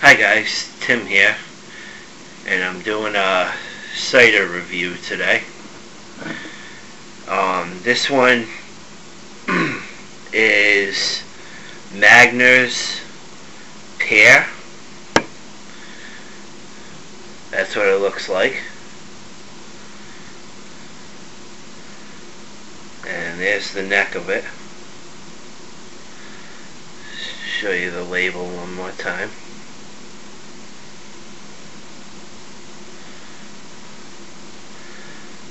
Hi guys, Tim here, and I'm doing a cider review today. Um, this one is Magner's Pear. That's what it looks like. And there's the neck of it. Show you the label one more time.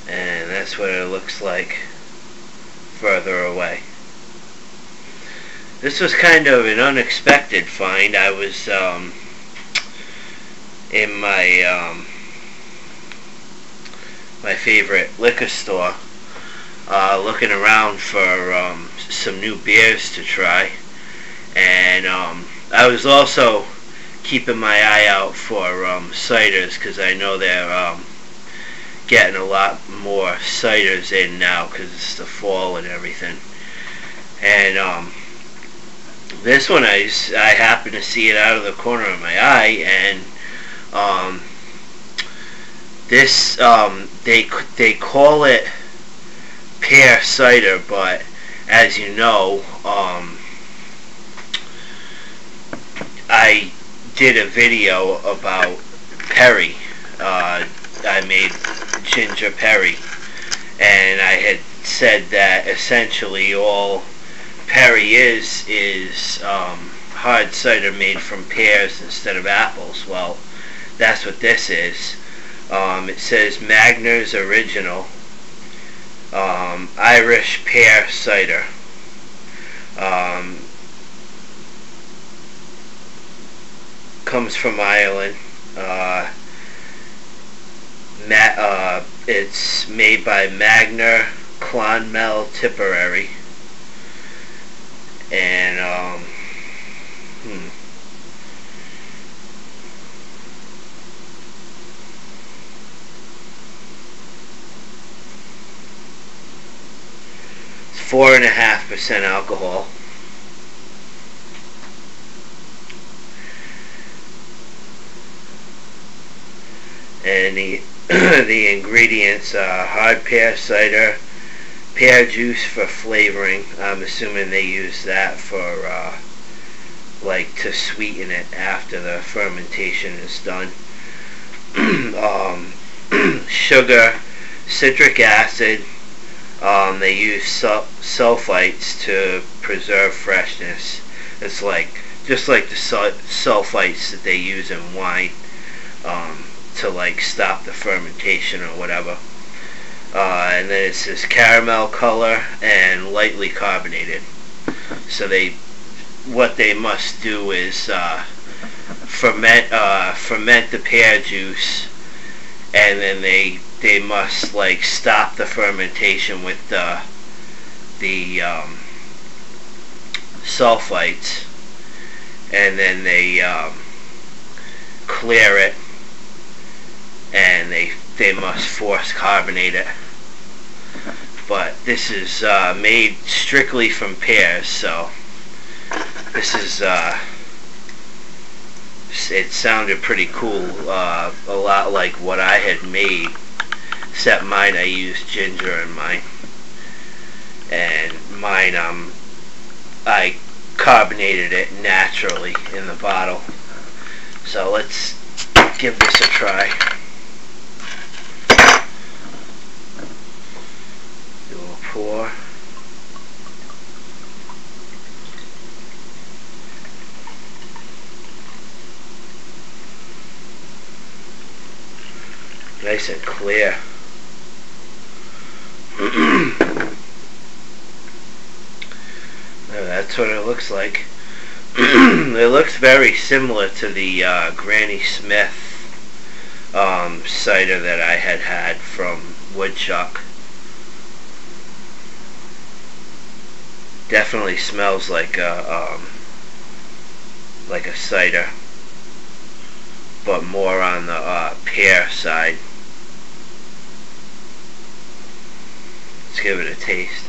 and that's what it looks like further away. This was kind of an unexpected find. I was um, in my um, my favorite liquor store uh, looking around for um, some new beers to try and um, I was also keeping my eye out for um, ciders because I know they're um, getting a lot more ciders in now because it's the fall and everything. And um, this one, I, I happened to see it out of the corner of my eye, and um, this um, they they call it pear cider, but as you know, um, I did a video about Perry. Uh, I made ginger Perry, and I had said that essentially all Perry is is um, hard cider made from pears instead of apples. Well, that's what this is. Um, it says Magner's Original um, Irish Pear Cider. Um, comes from Ireland. Uh, Ma uh, it's made by Magner Clonmel Tipperary. And, um, hmm. It's four and a half percent alcohol. and the the ingredients are hard pear cider, pear juice for flavoring. I'm assuming they use that for uh, like to sweeten it after the fermentation is done. um, sugar, citric acid. Um, they use sulfites to preserve freshness. It's like just like the sulfites that they use in wine. To like stop the fermentation or whatever. Uh, and then it says caramel color and lightly carbonated. So they, what they must do is uh, ferment uh, ferment the pear juice, and then they they must like stop the fermentation with the the um, sulfites, and then they um, clear it and they they must force carbonate it. But this is uh, made strictly from pears, so this is uh, it sounded pretty cool, uh, a lot like what I had made, except mine I used ginger in mine, and mine um I carbonated it naturally in the bottle. So let's give this a try. Nice and clear. that's what it looks like. it looks very similar to the uh, Granny Smith um, cider that I had had from Woodchuck. definitely smells like a um, like a cider but more on the uh, pear side Let's give it a taste.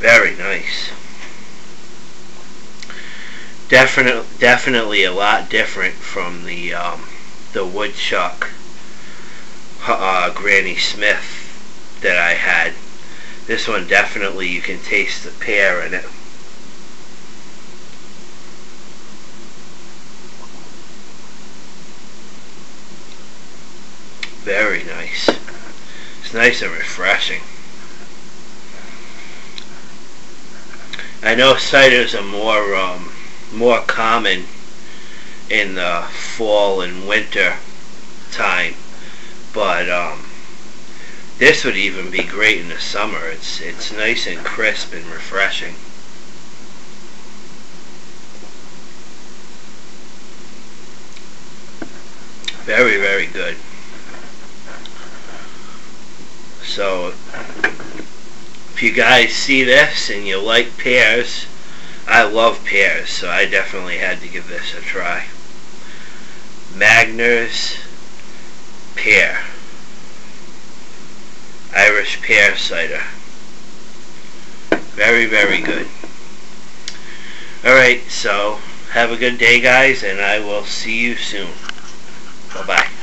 Very nice. Definitely, definitely a lot different from the um, the woodchuck uh, Granny Smith that I had. This one definitely you can taste the pear in it. Very nice. It's nice and refreshing. I know ciders are more um, more common in the fall and winter time, but um, this would even be great in the summer. It's it's nice and crisp and refreshing. Very, very good. So, if you guys see this and you like pears, I love pears, so I definitely had to give this a try. Magner's Pear. Irish pear cider. Very, very good. Alright, so have a good day, guys, and I will see you soon. Bye-bye.